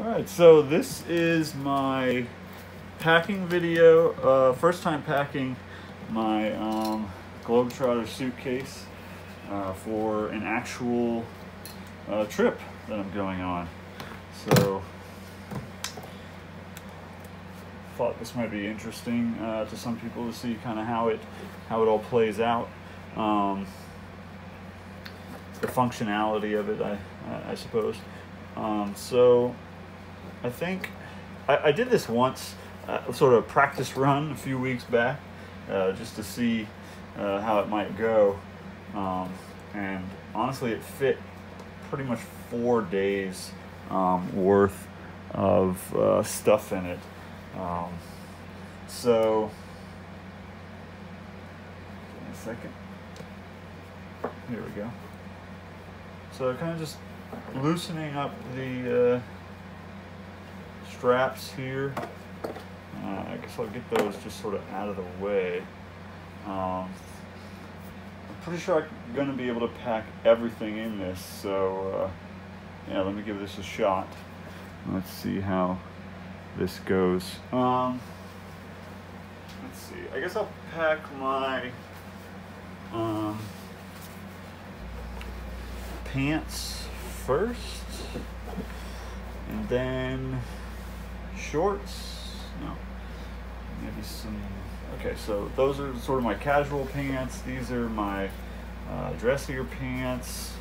All right, so this is my packing video. Uh, first time packing my um, Globetrotter suitcase uh, for an actual uh, trip that I'm going on. So, thought this might be interesting uh, to some people to see kind of how it how it all plays out. Um, the functionality of it, I I suppose. Um, so I think I, I did this once, uh, sort of a practice run a few weeks back, uh, just to see uh, how it might go. Um, and honestly, it fit pretty much four days um, worth of uh, stuff in it. Um, so, a second. Here we go. So kind of just loosening up the uh, straps here. Uh, I guess I'll get those just sort of out of the way. Um, I'm pretty sure I'm going to be able to pack everything in this, so uh, yeah, let me give this a shot. Let's see how this goes. Um, let's see. I guess I'll pack my um, pants first, and then shorts. No, maybe some. Okay, so those are sort of my casual pants. These are my uh, dressier pants.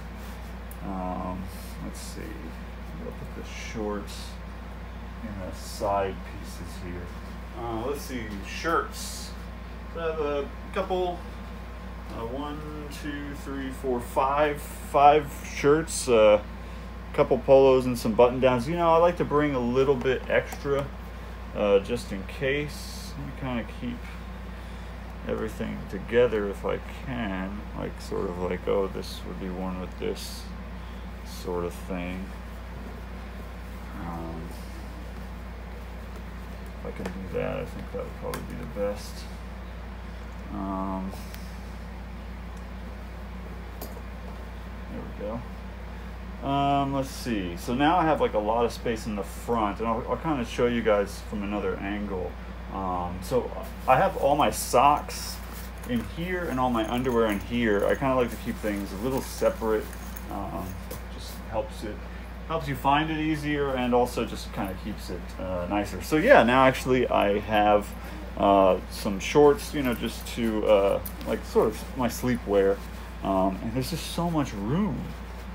Um, let's see. I'll put the shorts in the side pieces here. Uh, let's see, shirts. So I have a couple. Uh, one, two, three, four, five, five shirts. Uh, couple polos and some button downs. You know, I like to bring a little bit extra uh, just in case. Let me kind of keep everything together if I can. Like, sort of like, oh, this would be one with this sort of thing. Um, if I can do that, I think that would probably be the best. Um, there we go. Um, let's see. So now I have like a lot of space in the front, and I'll, I'll kind of show you guys from another angle. Um, so I have all my socks in here and all my underwear in here. I kind of like to keep things a little separate. Um, just helps it helps you find it easier, and also just kind of keeps it uh, nicer. So yeah, now actually I have uh, some shorts, you know, just to uh, like sort of my sleepwear, um, and there's just so much room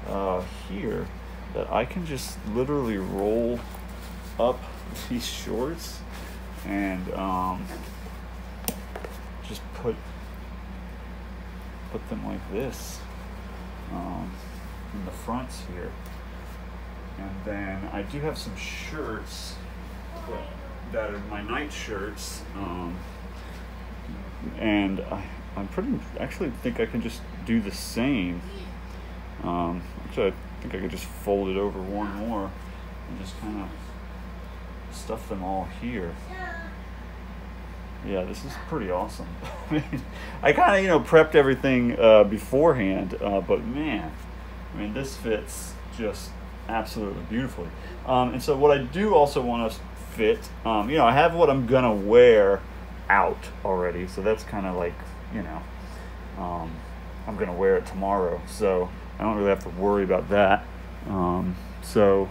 uh, here that I can just literally roll up these shorts and um, just put put them like this um, in the fronts here. And then I do have some shirts that are my night shirts. Um, and I, I'm pretty, actually think I can just do the same. Um, actually, I think I could just fold it over one more and just kind of stuff them all here. Yeah, this is pretty awesome. I mean, I kind of, you know, prepped everything uh, beforehand, uh, but man, I mean, this fits just absolutely beautifully. Um, and so what I do also want to fit, um, you know, I have what I'm going to wear out already. So that's kind of like, you know, um, I'm going to wear it tomorrow. So I don't really have to worry about that. Um, so,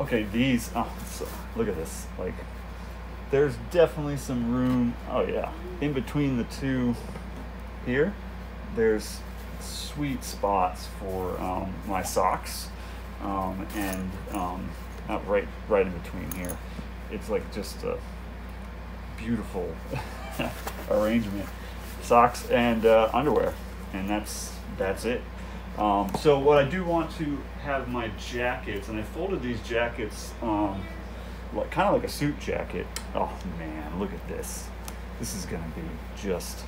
okay, these, oh, so, look at this. Like, there's definitely some room. Oh, yeah. In between the two here, there's sweet spots for um, my socks. Um, and um, right, right in between here. It's like just a beautiful arrangement. Socks and uh, underwear, and that's that's it. Um, so what I do want to have my jackets, and I folded these jackets, um, like kind of like a suit jacket. Oh man, look at this! This is gonna be just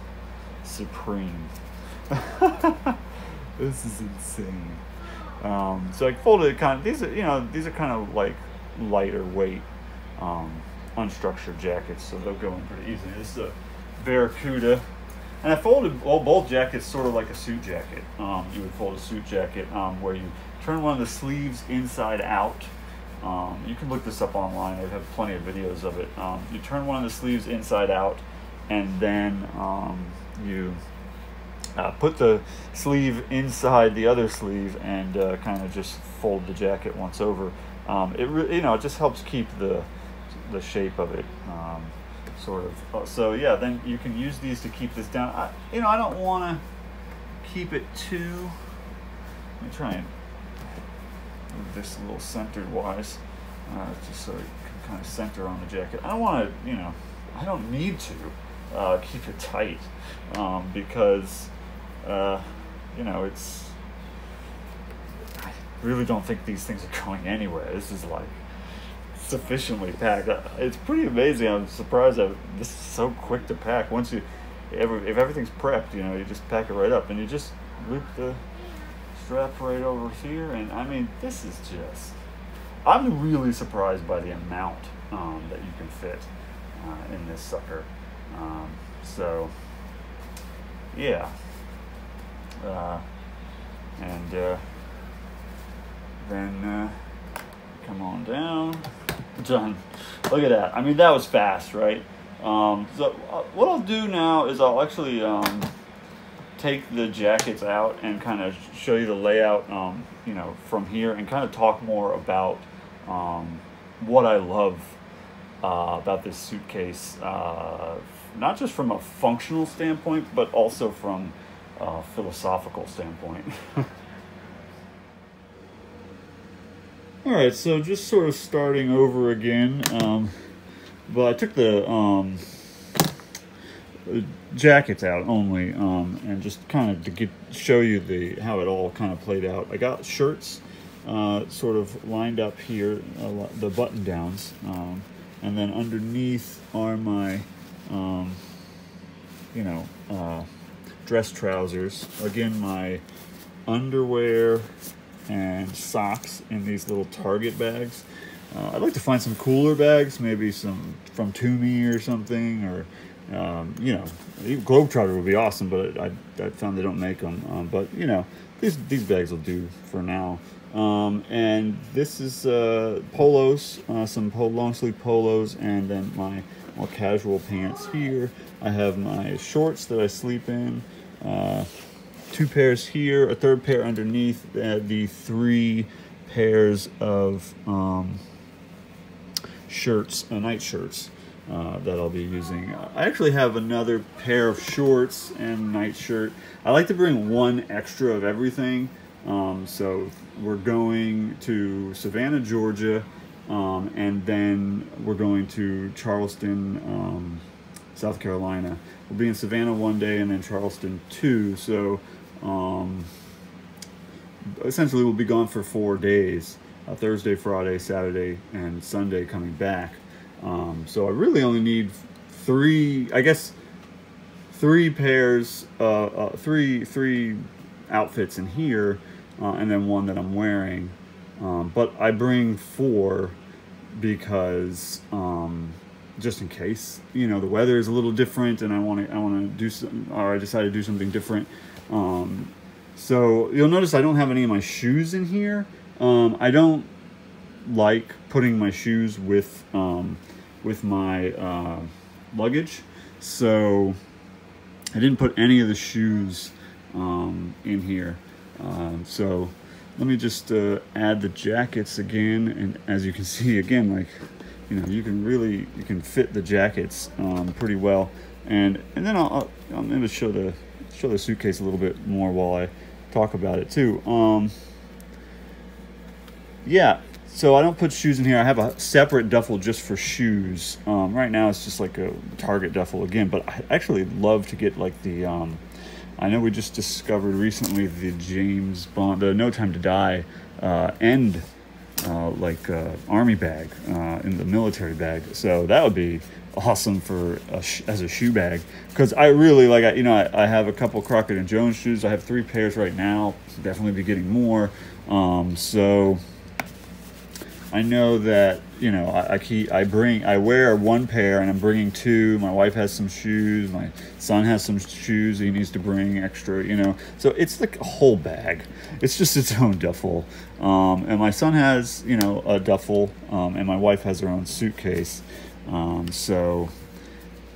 supreme. this is insane. Um, so I folded it kind of. These are you know these are kind of like lighter weight, um, unstructured jackets, so they'll go in pretty easily. This is a Baracuta and I folded well, both jackets sort of like a suit jacket. Um, you would fold a suit jacket um, where you turn one of the sleeves inside out Um, you can look this up online. They have plenty of videos of it. Um, you turn one of the sleeves inside out, and then um, you uh, put the sleeve inside the other sleeve and uh, kind of just fold the jacket once over. Um, it you know it just helps keep the the shape of it sort of. Uh, so yeah, then you can use these to keep this down. I, you know I don't want to keep it too. Let me try and move this a little centered wise, uh, just so it can kind of center on the jacket. I don't want to, you know, I don't need to uh, keep it tight um, because, uh, you know, it's. I really don't think these things are going anywhere. This is like sufficiently packed. Uh, It's pretty amazing. I'm surprised that this is so quick to pack. Once you, every, if everything's prepped, you know, you just pack it right up and you just loop the strap right over here. And I mean, this is just, I'm really surprised by the amount um, that you can fit uh, in this sucker. Um, so, yeah. Uh, and uh, then uh, come on down. Done. Look at that. I mean, that was fast, right? Um, so uh, what I'll do now is I'll actually um, take the jackets out and kind of show you the layout, um, you know, from here and kind of talk more about um, what I love uh, about this suitcase, uh, not just from a functional standpoint, but also from a philosophical standpoint. All right, so just sort of starting over again. Um, but I took the um, jackets out only, um, and just kind of to get show you the how it all kind of played out. I got shirts uh, sort of lined up here, uh, the button downs, um, and then underneath are my, um, you know, uh, dress trousers. Again, my underwear and socks in these little Target bags. Uh, I'd like to find some cooler bags, maybe some from Tumi or something, or um, you know, Globetrotter would be awesome, but I, I found they don't make them. Um, but you know, these these bags will do for now. Um, and this is uh, polos, uh, some long sleeve polos, and then my more casual pants here. I have my shorts that I sleep in. Uh, two pairs here, a third pair underneath uh, the three pairs of um, shirts, uh, night shirts uh, that I'll be using. I actually have another pair of shorts and night shirt. I like to bring one extra of everything. Um, so we're going to Savannah, Georgia, um, and then we're going to Charleston, um, South Carolina. We'll be in Savannah one day and then Charleston two. So um, essentially, we'll be gone for four days uh, Thursday, Friday, Saturday, and Sunday coming back. Um, so I really only need three, I guess, three pairs, uh, uh, three, three outfits in here, uh, and then one that I'm wearing. Um, but I bring four because um, just in case, you know, the weather is a little different, and I want to, I want to do some, or I decided to do something different. Um, so you'll notice I don't have any of my shoes in here. Um, I don't like putting my shoes with um, with my uh, luggage, so I didn't put any of the shoes um, in here. Um, so let me just uh, add the jackets again, and as you can see again, like you know, you can really you can fit the jackets um, pretty well, and and then I'll, I'll I'm going to show the show the suitcase a little bit more while I talk about it too. Um, yeah, so I don't put shoes in here. I have a separate duffel just for shoes. Um, right now it's just like a Target duffel again, but I actually love to get like the. Um, I know we just discovered recently the James Bond, the No Time to Die uh, end uh, like uh, army bag uh, in the military bag. So that would be awesome for a as a shoe bag because I really like I, you know I, I, have a couple Crockett and Jones shoes. I have three pairs right now. Definitely be getting more. Um, so I know that you know I, I keep I bring I wear one pair and I'm bringing two. My wife has some shoes. My son has some shoes he needs to bring extra. You know, so it's like a whole bag. It's just its own duffel. Um, and my son has you know a duffel, um, and my wife has her own suitcase. Um, so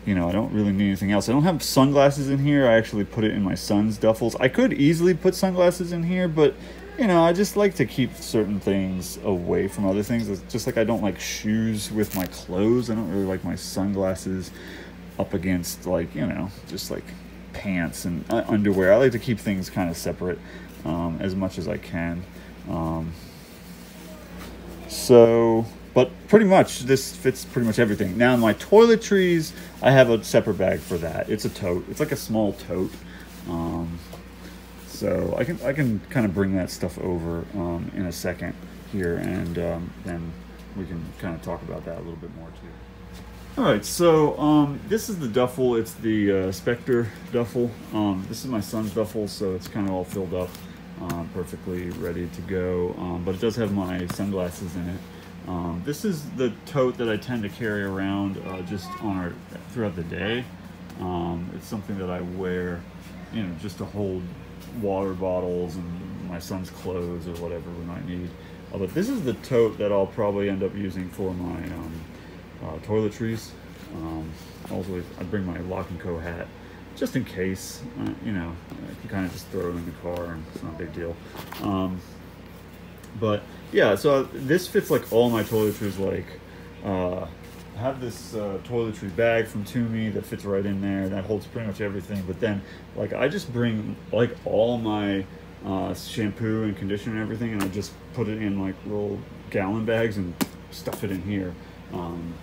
you know, I don't really need anything else. I don't have sunglasses in here. I actually put it in my son's duffels. I could easily put sunglasses in here, but you know, I just like to keep certain things away from other things. It's just like I don't like shoes with my clothes. I don't really like my sunglasses up against like, you know, just like pants and uh, underwear. I like to keep things kind of separate um, as much as I can. Um, so, but pretty much this fits pretty much everything. Now my toiletries, I have a separate bag for that. It's a tote. It's like a small tote. Um, so I can I can kind of bring that stuff over um, in a second here, and um, then we can kind of talk about that a little bit more too. All right, so um, this is the duffel. It's the uh, Spectre duffel. Um, this is my son's duffel, so it's kind of all filled up, um, perfectly ready to go. But it does have my sunglasses in it. Um, this is the tote that I tend to carry around uh, just on our throughout the day. Um, it's something that I wear, you know, just to hold water bottles and my son's clothes or whatever we might need. Uh, but this is the tote that I'll probably end up using for my um, uh, toiletries. Um, also, I bring my Lock Co hat just in case. Uh, you know, I can kind of just throw it in the car and it's not a big deal. Um, but yeah, so this fits like all my toiletries. Like, uh, I have this uh, toiletry bag from Tumi that fits right in there. That holds pretty much everything. But then, like, I just bring like all my uh, shampoo and conditioner and everything, and I just put it in like little gallon bags and stuff it in here. Um,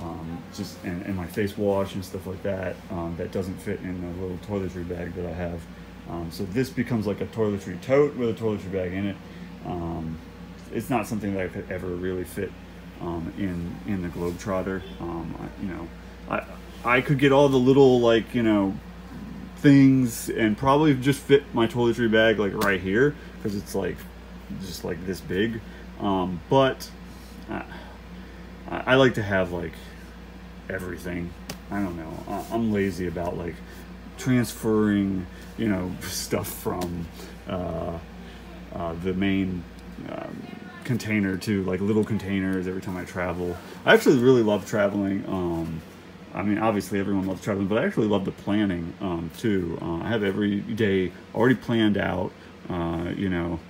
um, just and, and my face wash and stuff like that um, that doesn't fit in the little toiletry bag that I have. Um, so this becomes like a toiletry tote with a toiletry bag in it. It's not something that I could ever really fit um, in in the Globetrotter. Um, I, you know, I I could get all the little like you know things and probably just fit my toiletry bag like right here because it's like just like this big. Um, but I, I like to have like everything. I don't know. I'm lazy about like transferring, you know, stuff from uh, uh, the main um, container to like little containers every time I travel. I actually really love traveling. Um, I mean, obviously everyone loves traveling, but I actually love the planning um, too. Uh, I have every day already planned out, uh, you know.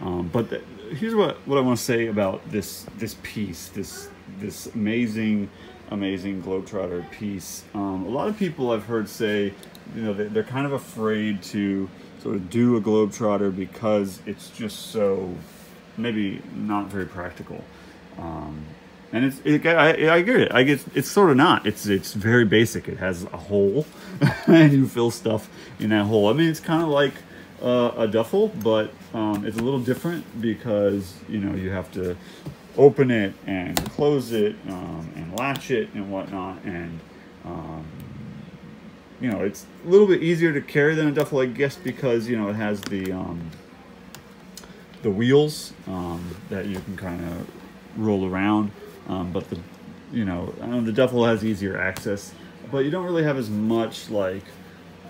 Um, but the, here's what, what I want to say about this this piece, this this amazing, amazing Globetrotter piece. Um, a lot of people I've heard say, you know, they, they're kind of afraid to sort of do a Globetrotter because it's just so maybe not very practical. Um, and it's it, I, I get it. I get it's sort of not. It's it's very basic. It has a hole, and you fill stuff in that hole. I mean, it's kind of like uh, a duffel, but um, it's a little different because you know you have to open it and close it um, and latch it and whatnot, and um, you know it's a little bit easier to carry than a duffel, I guess, because you know it has the um, the wheels um, that you can kind of roll around. Um, but the, you know, know, the duffel has easier access, but you don't really have as much like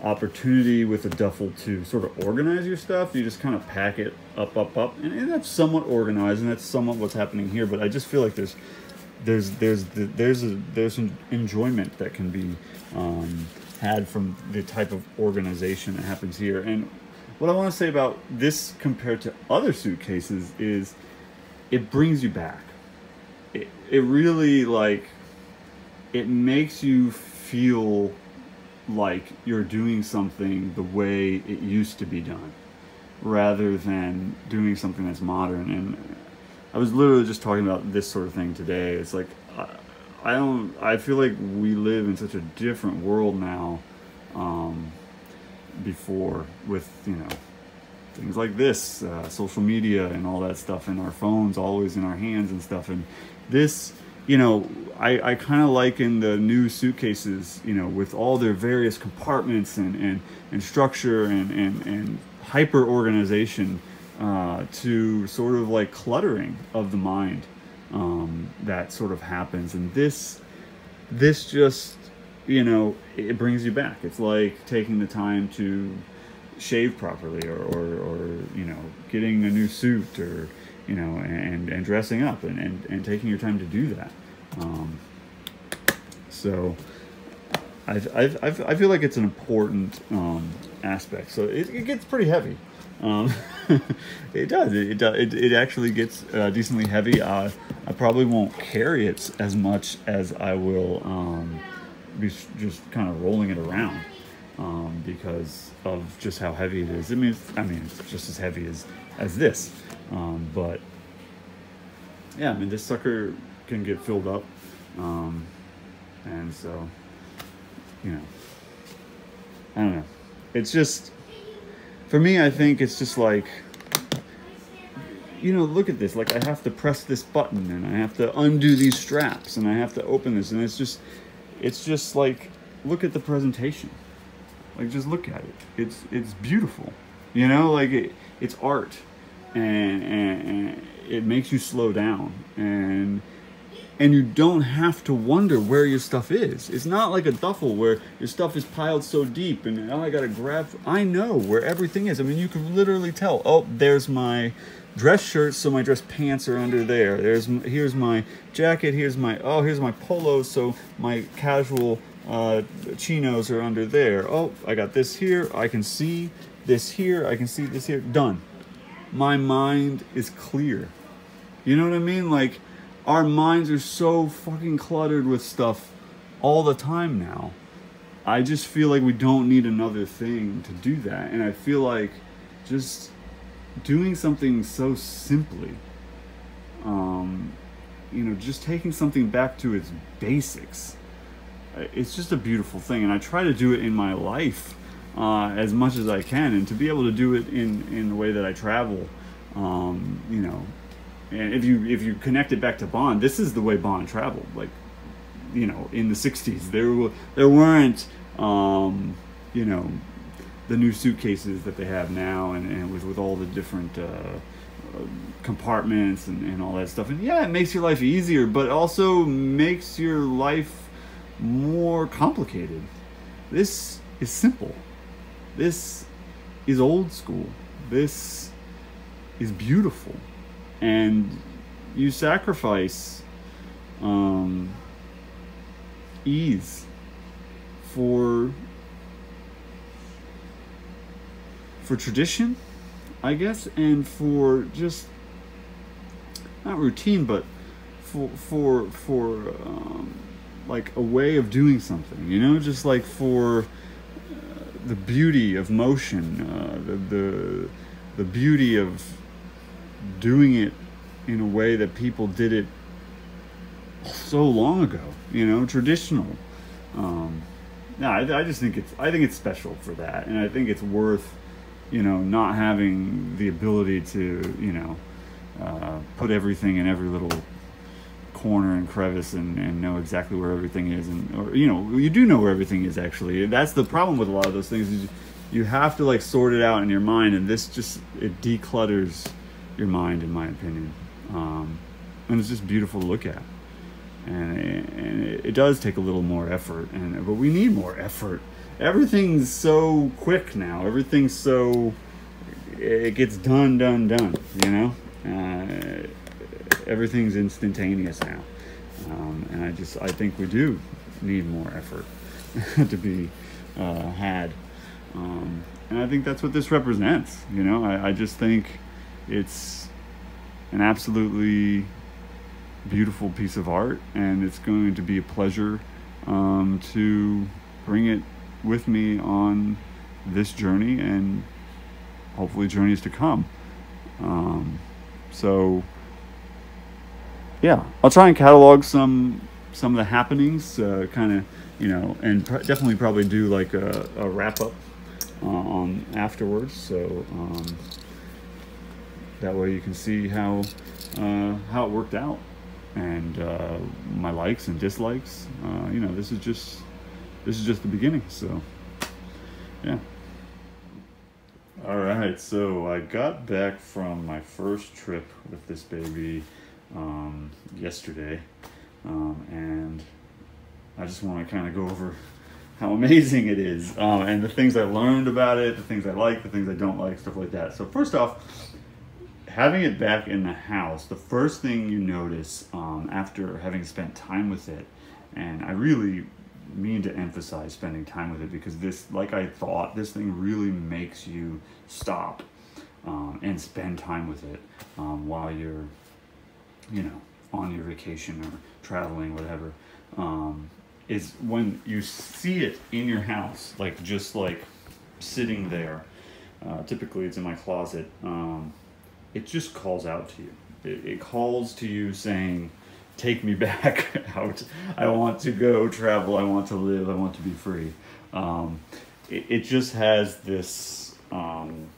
opportunity with a duffel to sort of organize your stuff. You just kind of pack it up, up, up, and, and that's somewhat organized, and that's somewhat what's happening here. But I just feel like there's there's there's there's a there's an enjoyment that can be um, had from the type of organization that happens here, and what I want to say about this compared to other suitcases is it brings you back. It, it really like it makes you feel like you're doing something the way it used to be done rather than doing something that's modern and I was literally just talking about this sort of thing today. It's like I, don't I feel like we live in such a different world now um, before with you know things like this uh, social media and all that stuff and our phones always in our hands and stuff and this you know i, I kind of liken the new suitcases you know with all their various compartments and and, and structure and, and, and hyper organization uh, to sort of like cluttering of the mind um, that sort of happens. And this, this just, you know, it brings you back. It's like taking the time to shave properly or, or, or you know, getting a new suit or, you know, and, and dressing up and, and, and taking your time to do that. Um, so I've, I've, I feel like it's an important um, aspect. So it, it gets pretty heavy. Um, it does. It, it, it actually gets uh, decently heavy. Uh, I probably won't carry it as much as I will um, be just kind of rolling it around um, because of just how heavy it is. I mean, I mean, it's just as heavy as as this, um, but yeah, I mean, this sucker can get filled up, um, and so you know, I don't know. It's just for me. I think it's just like you know, look at this. Like I have to press this button and I have to undo these straps and I have to open this and it's just, it's just like, look at the presentation. Like just look at it. It's, it's beautiful. You know, like it, it's art and, and, and it makes you slow down and, and you don't have to wonder where your stuff is. It's not like a duffel where your stuff is piled so deep and oh, I gotta grab. I know where everything is. I mean, you can literally tell. Oh, there's my dress shirts, so my dress pants are under there. There's here's my jacket. Here's my oh here's my polos, so my casual uh, chinos are under there. Oh, I got this here. I can see this here. I can see this here. Done. My mind is clear. You know what I mean? Like our minds are so fucking cluttered with stuff all the time now. I just feel like we don't need another thing to do that. And I feel like just doing something so simply, um, you know, just taking something back to its basics, uh, it's just a beautiful thing. And I try to do it in my life uh, as much as I can, and to be able to do it in in the way that I travel, um, you know. And if you if you connect it back to Bond, this is the way Bond traveled. Like, you know, in the '60s, there were there weren't, um, you know, the new suitcases that they have now and, and with, with all the different uh, compartments and, and all that stuff. And yeah, it makes your life easier, but also makes your life more complicated. This is simple. This is old school. This is beautiful. And you sacrifice um, ease for for tradition, I guess, and for just not routine, but for for for um, like a way of doing something. You know, just like for uh, the beauty of motion, uh, the, the the beauty of doing it in a way that people did it so long ago. You know, traditional. Um, no, I, I just think it's I think it's special for that, and I think it's worth you know, not having the ability to, you know, uh, put everything in every little corner and crevice and, and know exactly where everything is and or you know you do know where everything is actually. That's the problem with a lot of those things is you have to like sort it out in your mind and this just it declutters your mind in my opinion. Um, and it's just beautiful to look at. And, it, does take a little more effort and but we need more effort everything's so quick now. Everything's so it gets done, done, done. You know, uh, everything's instantaneous now, um, and I just I think we do need more effort to be uh, had, um, and I think that's what this represents. You know, I, I just think it's an absolutely beautiful piece of art, and it's going to be a pleasure um, to bring it with me on this journey and hopefully journeys to come. Um, so yeah, I'll try and catalog some some of the happenings, uh, kind of you know, and pr- definitely probably do like a, a wrap up uh, on afterwards. So um, that way you can see how uh, how it worked out and uh, my likes and dislikes. Uh, you know, this is just this is just the beginning. So, yeah. All right, so I got back from my first trip with this baby um, yesterday, um, and I just want to kind of go over how amazing it is um, and the things I learned about it, the things I like, the things I don't like, stuff like that. So first off, having it back in the house, the first thing you notice um, after having spent time with it, and I really mean to emphasize spending time with it because this, like I thought, this thing really makes you stop um, and spend time with it um, while you're, you know, on your vacation or traveling, whatever. Um, is when you see it in your house, like just like sitting there. Uh, typically, it's in my closet. Um, it just calls out to you. It, it calls to you saying, "Take me back out. I want to go travel. I want to live. I want to be free." Um, it, it just has this um,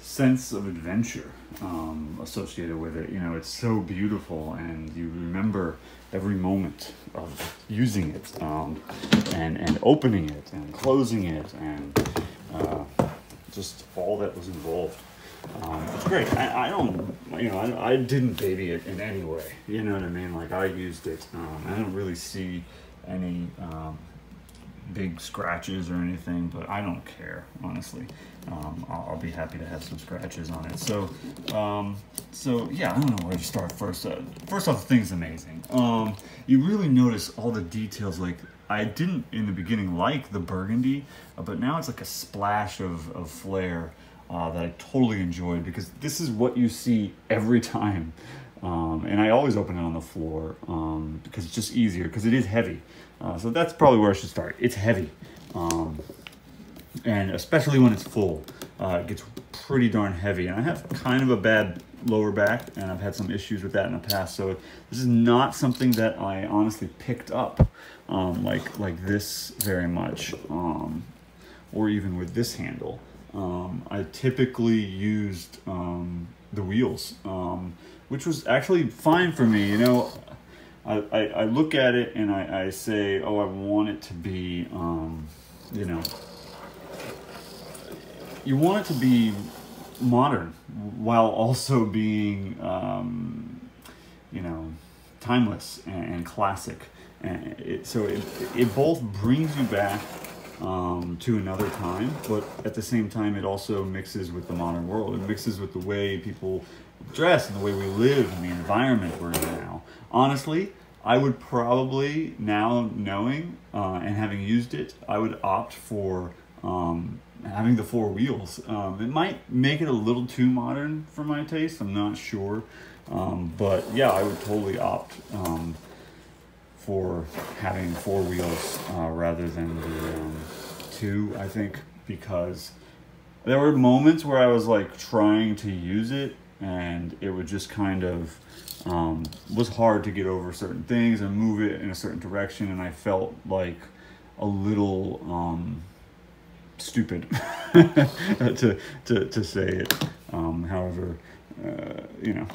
sense of adventure um, associated with it. You know, it's so beautiful, and you remember every moment of using it um, and and opening it and closing it and uh, just all that was involved. Um, it's great. I, I don't, you know, I, I, didn't baby it in any way. You know what I mean? Like I used it. Um, I don't really see any um, big scratches or anything, but I don't care, honestly. Um, I'll, I'll, be happy to have some scratches on it. So, um, so yeah, I don't know where to start first. Uh, first off, the thing's amazing. Um, you really notice all the details. Like I didn't in the beginning like the burgundy, uh, but now it's like a splash of, of flair uh, that I totally enjoyed because this is what you see every time. Um, and I always open it on the floor um, because it's just easier because it is heavy. Uh, so that's probably where I should start. It's heavy. Um, and especially when it's full, uh, it gets pretty darn heavy. And I have kind of a bad lower back, and I've had some issues with that in the past. So this is not something that I honestly picked up um, like like this very much, um, or even with this handle. Um, I typically used um, the wheels, um, which was actually fine for me. You know, I, I, I look at it and I, I say, oh, I want it to be, um, you know, you want it to be modern while also being, um, you know, timeless and, classic. And it, so it, it both brings you back um, to another time, but at the same time, it also mixes with the modern world. It mixes with the way people dress and the way we live and the environment we're in now. Honestly, I would probably now knowing uh, and having used it, I would opt for um, having the four wheels. Um, it might make it a little too modern for my taste. I'm not sure, um, but yeah, I would totally opt um, for having four wheels uh, rather than the um, two. I think because there were moments where I was like trying to use it and it would just kind of um, was hard to get over certain things and move it in a certain direction, and I felt like a little um, stupid to, to, to say it. Um, however, uh, you know,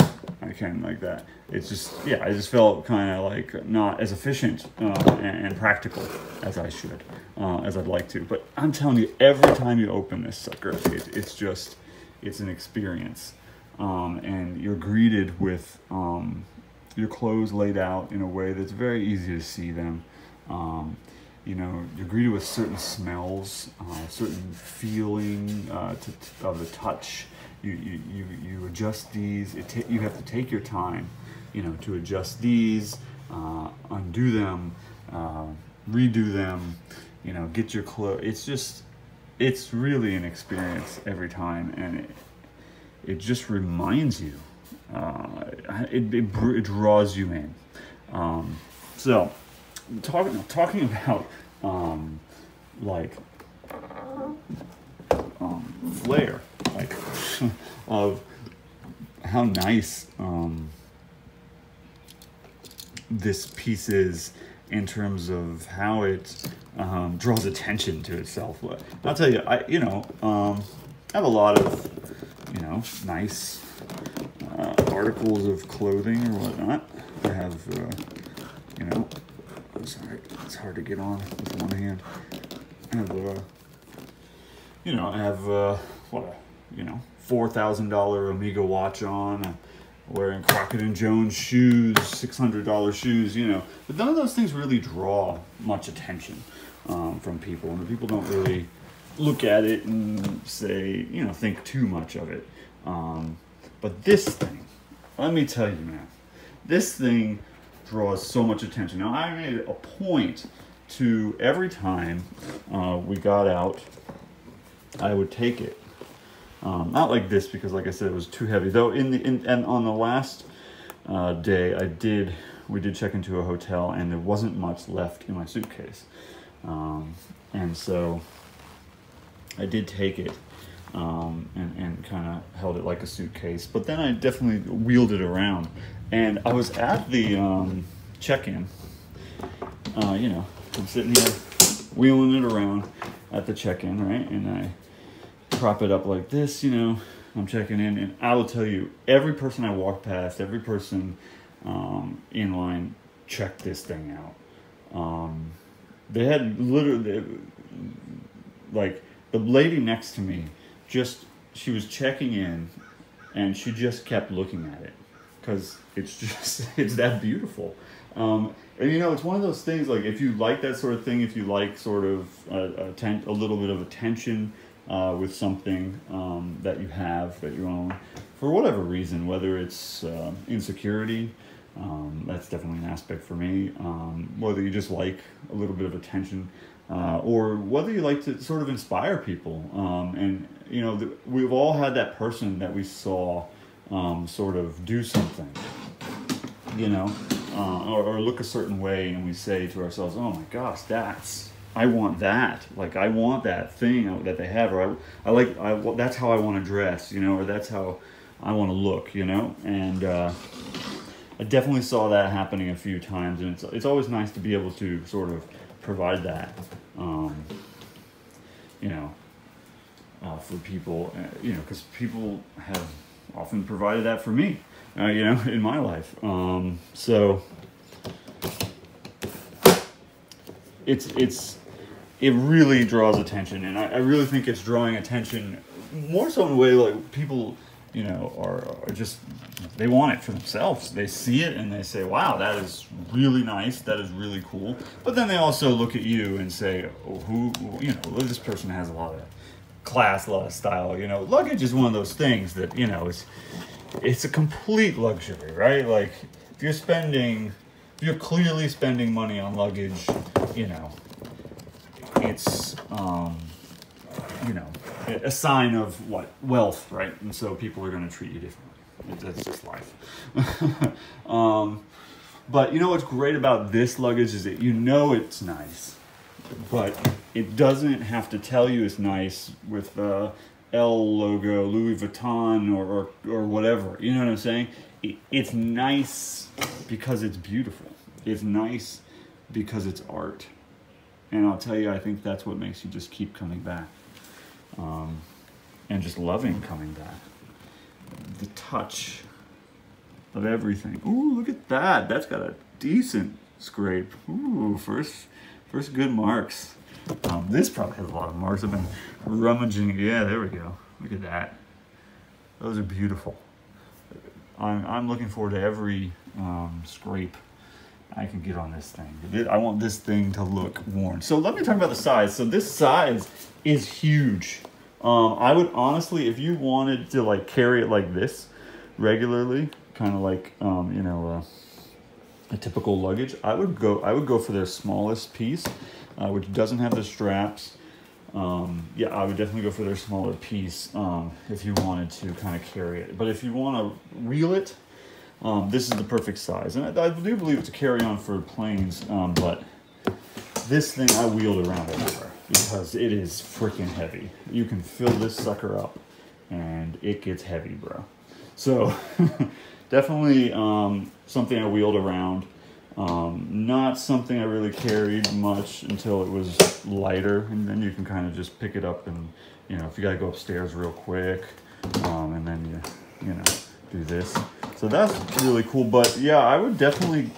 I can like that. It's just, yeah, I just felt kind of like not as efficient uh, and, and, practical as I should, uh, as I'd like to. But I'm telling you, every time you open this sucker, it, it's just, it's an experience um, and you're greeted with um, your clothes laid out in a way that's very easy to see them. Um, you know, you're greeted with certain smells, uh, certain feeling uh, to, of the touch. You, you, you, adjust these. It you have to take your time, you know, to adjust these, uh, undo them, uh, redo them. You know, get your clothes. It's just, it's really an experience every time, and it, it just reminds you. Uh, it, it, it, draws you in. Um, so, talking talking about um, like flair, like of how nice um, this piece is in terms of how it um, draws attention to itself. But I'll tell you, I you know um, I have a lot of you know, nice uh, articles of clothing or whatnot. I have, uh, you know, I'm sorry, it's hard to get on with one hand. I have, uh, you know, I have, uh, what, a, you know, $4,000 Omega watch on. wearing Crockett and Jones shoes, six hundred dollar shoes, you know. But none of those things really draw much attention um, from people, and the people don't really look at it and say, you know, think too much of it. Um, but this thing, let me tell you, man, this thing draws so much attention. Now, I made a point to every time uh, we got out, I would take it. Um, not like this because, like I said, it was too heavy. Though in the in, and on the last uh, day, I did we did check into a hotel and there wasn't much left in my suitcase, um, and so I did take it um, and, and kind of held it like a suitcase. But then I definitely wheeled it around. And I was at the um, check in, uh, you know, I'm sitting here wheeling it around at the check in, right? And I prop it up like this, you know, I'm checking in. And I will tell you, every person I walk past, every person um, in line checked this thing out. Um, they had literally, like, the lady next to me just she was checking in and she just kept looking at it because it's just it's that beautiful um, and you know it's one of those things like if you like that sort of thing if you like sort of a, a, ten, a little bit of attention uh, with something um, that you have that you own for whatever reason whether it's uh, insecurity um, that's definitely an aspect for me um, whether you just like a little bit of attention uh, or whether you like to sort of inspire people. Um, and you know, we've all had that person that we saw um, sort of do something, you know, uh, or, or, look a certain way, and we say to ourselves, "Oh my gosh, that's." I want that. Like I want that thing that they have, or I, I like. I that's how I want to dress, you know, or that's how I want to look, you know. And uh, I definitely saw that happening a few times, and it's it's always nice to be able to sort of provide that, um, you know, uh, for people, uh, you know, because people have often provided that for me, uh, you know, in my life. Um, so it's it's it really draws attention, and I, I really think it's drawing attention more so in a way like people you know, are, are just they want it for themselves. They see it and they say, "Wow, that is really nice. That is really cool." But then they also look at you and say, oh, "Who, you know, this person has a lot of class, a lot of style." You know, luggage is one of those things that you know it's it's a complete luxury, right? Like if you're spending, if you're clearly spending money on luggage, you know, it's um, you know a sign of what wealth, right? And so people are going to treat you differently. That's just life. um, but you know what's great about this luggage is that you know it's nice, but it doesn't have to tell you it's nice with the L logo, Louis Vuitton, or, or, or whatever. You know what I'm saying? It, it's nice because it's beautiful. It's nice because it's art. And I'll tell you, I think that's what makes you just keep coming back um, and just loving coming back. The touch of everything. Ooh, look at that. That's got a decent scrape. Ooh, first, first good marks. Um, this probably has a lot of marks. I've been rummaging. Yeah, there we go. Look at that. Those are beautiful. I'm, I'm looking forward to every um, scrape I can get on this thing. I want this thing to look worn. So let me talk about the size. So this size is huge. Um, I would honestly, if you wanted to like carry it like this regularly, kind of like um, you know uh, a typical luggage, I would go. I would go for their smallest piece, uh, which doesn't have the straps. Um, yeah, I would definitely go for their smaller piece um, if you wanted to kind of carry it. But if you want to reel it, um, this is the perfect size. And I, I, do believe it's a carry-on for planes, um, but this thing I wheeled around everywhere because it is freaking heavy. You can fill this sucker up and it gets heavy, bro. So definitely um, something I wheeled around. Um, not something I really carried much until it was lighter, and then you can kind of just pick it up and, you know, if you gotta go upstairs real quick, um, and then you, you know, do this. So that's really cool, but yeah, I would definitely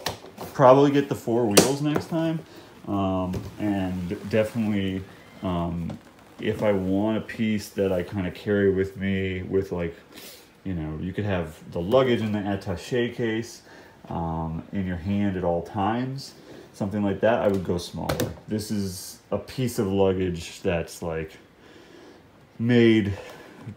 probably get the four wheels next time. Um, and definitely, um, if I want a piece that I kind of carry with me with like you know, you could have the luggage in the attaché case um, in your hand at all times, something like that. I would go smaller. This is a piece of luggage that's like made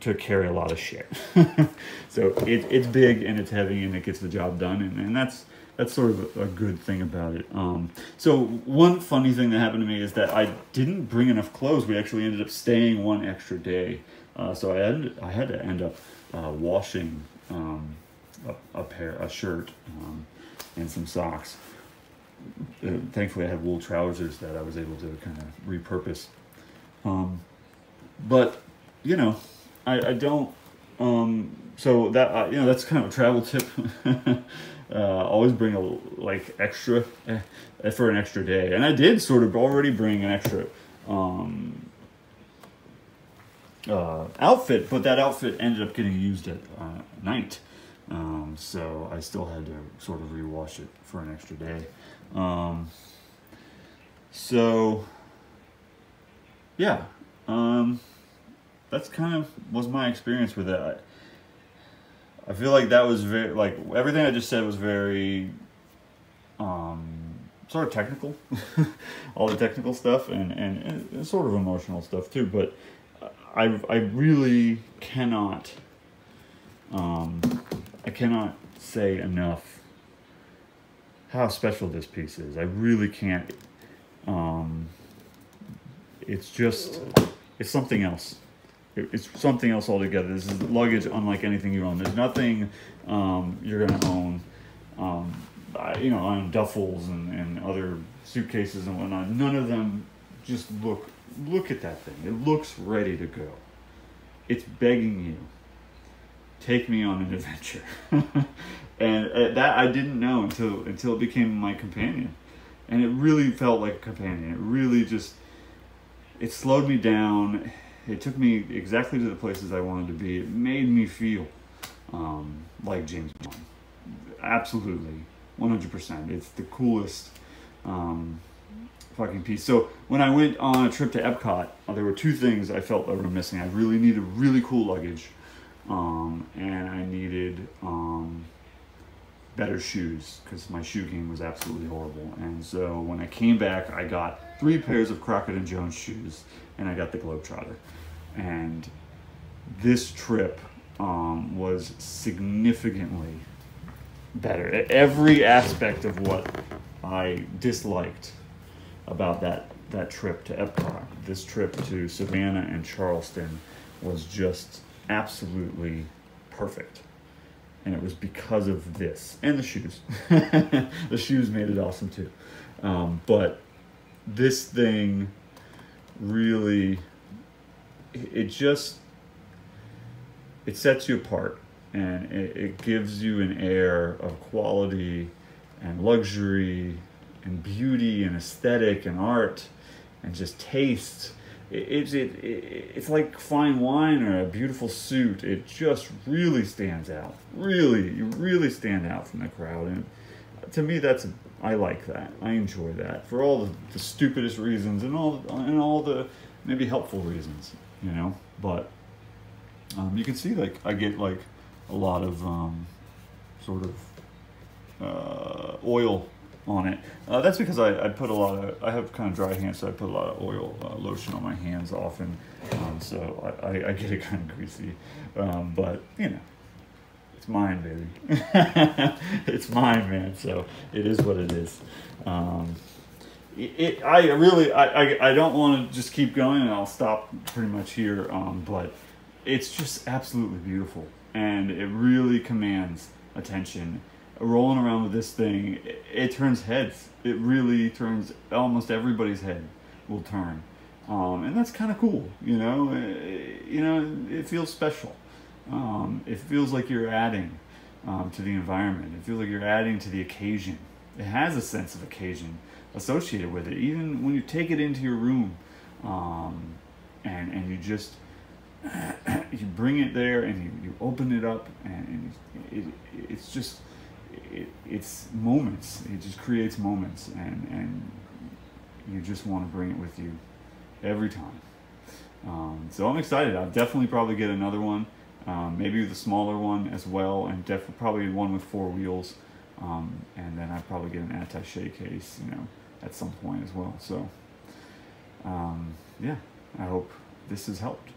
to carry a lot of shit. so it, it's big and it's heavy and it gets the job done, and, and that's that's sort of a, a good thing about it. Um, so one funny thing that happened to me is that I didn't bring enough clothes. We actually ended up staying one extra day, uh, so I had I had to end up uh, washing um, a, a, pair a shirt um, and some socks. Uh, thankfully, I had wool trousers that I was able to kind of repurpose. Um, but you know, I, I don't. Um, so that uh, you know that's kind of a travel tip. uh, always bring a like extra eh, for an extra day, and I did sort of already bring an extra um, uh, outfit, but that outfit ended up getting used at uh, night, um, so I still had to sort of rewash it for an extra day. Um, so yeah, um, that's kind of was my experience with it. I, I feel like that was very like everything I just said was very um, sort of technical, all the technical stuff and, and, and sort of emotional stuff too. But I I really cannot um, I cannot say enough how special this piece is. I really can't. Um, it's just it's something else it's something else altogether. This is luggage unlike anything you own. There's nothing um, you're going to own, um, you know, on duffels and, and other suitcases and whatnot. None of them just look, look at that thing. It looks ready to go. It's begging you, take me on an adventure. and uh, that I didn't know until, until it became my companion. And it really felt like a companion. It really just, it slowed me down it took me exactly to the places I wanted to be. It made me feel um, like James Bond. Absolutely, 100%. It's the coolest um, fucking piece. So when I went on a trip to Epcot, uh, there were two things I felt that were missing. I really needed really cool luggage, um, and I needed um, better shoes because my shoe game was absolutely horrible. And so when I came back, I got three pairs of Crockett and Jones shoes, and I got the Globetrotter and this trip um, was significantly better. Every aspect of what I disliked about that that trip to Epcot, this trip to Savannah and Charleston, was just absolutely perfect. And it was because of this and the shoes. the shoes made it awesome too. Um, but this thing really it just it sets you apart and it, it gives you an air of quality and luxury and beauty and aesthetic and art and just taste it, it, it, it's like fine wine or a beautiful suit. It just really stands out. Really you really stand out from the crowd. And to me that's I like that. I enjoy that for all the, the stupidest reasons and all and all the maybe helpful reasons you know. But um, you can see like I get like a lot of um, sort of uh, oil on it. Uh, that's because I, I put a lot of, I have kind of dry hands, so I put a lot of oil uh, lotion on my hands often. Um, so I, I, I, get it kind of greasy. Um, but, you know, it's mine, baby. it's mine, man. So it is what it is. Um, it, I really, I, I, I don't want to just keep going, and I'll stop pretty much here. Um, but it's just absolutely beautiful, and it really commands attention. Rolling around with this thing, it, it turns heads. It really turns almost everybody's head will turn, um, and that's kind of cool. You know, it, you know, it feels special. Um, it feels like you're adding um, to the environment. It feels like you're adding to the occasion. It has a sense of occasion associated with it. Even when you take it into your room, um, and and you just you bring it there and you, you open it up and, and it, it's just it, it's moments. It just creates moments and and you just want to bring it with you every time. Um, so I'm excited. I'll definitely probably get another one. um, maybe the smaller one as well, and definitely probably one with four wheels. Um, and then I'd probably get an attaché case, you know, at some point as well. So, um, yeah, I hope this has helped.